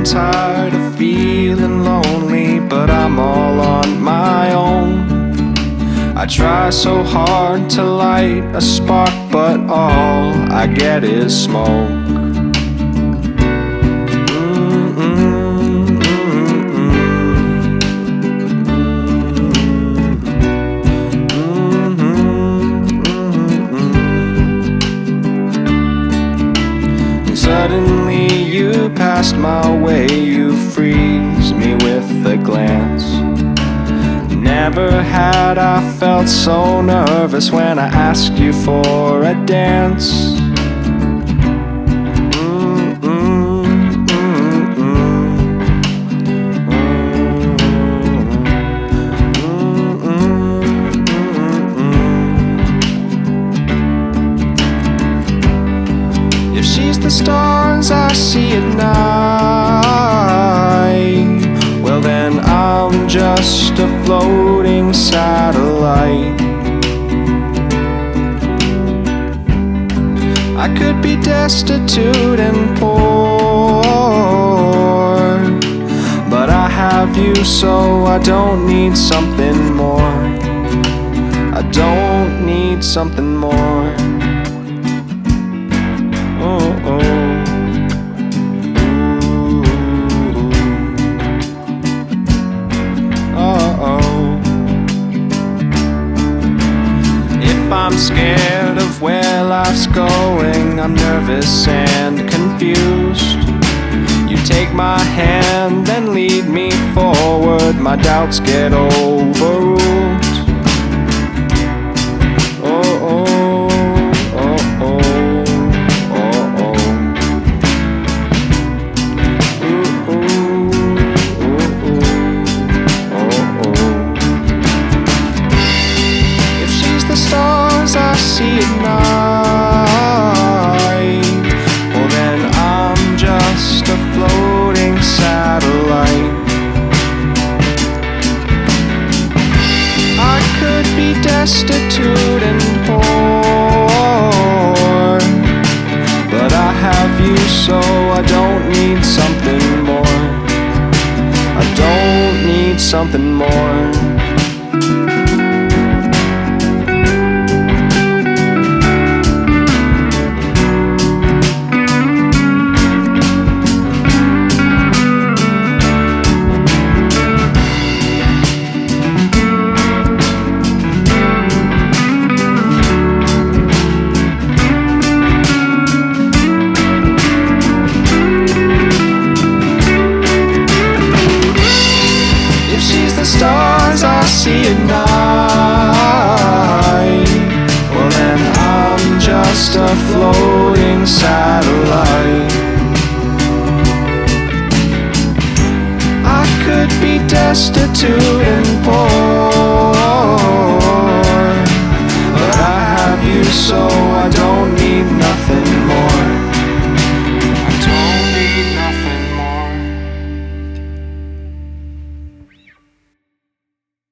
and tired of feeling lonely, but I'm all on my own. I try so hard to light a spark, but all I get is smoke. Suddenly you passed my way, you freeze me with a glance. Never had I felt so nervous when I asked you for a dance. If she's the stars I see at night, well then I'm just a floating satellite. I could be destitute and poor, but I have you, so I don't need something more. I don't need something more. I'm scared of where life's going, I'm nervous and confused. You take my hand and lead me forward, my doubts get overruled. Something more. Destitute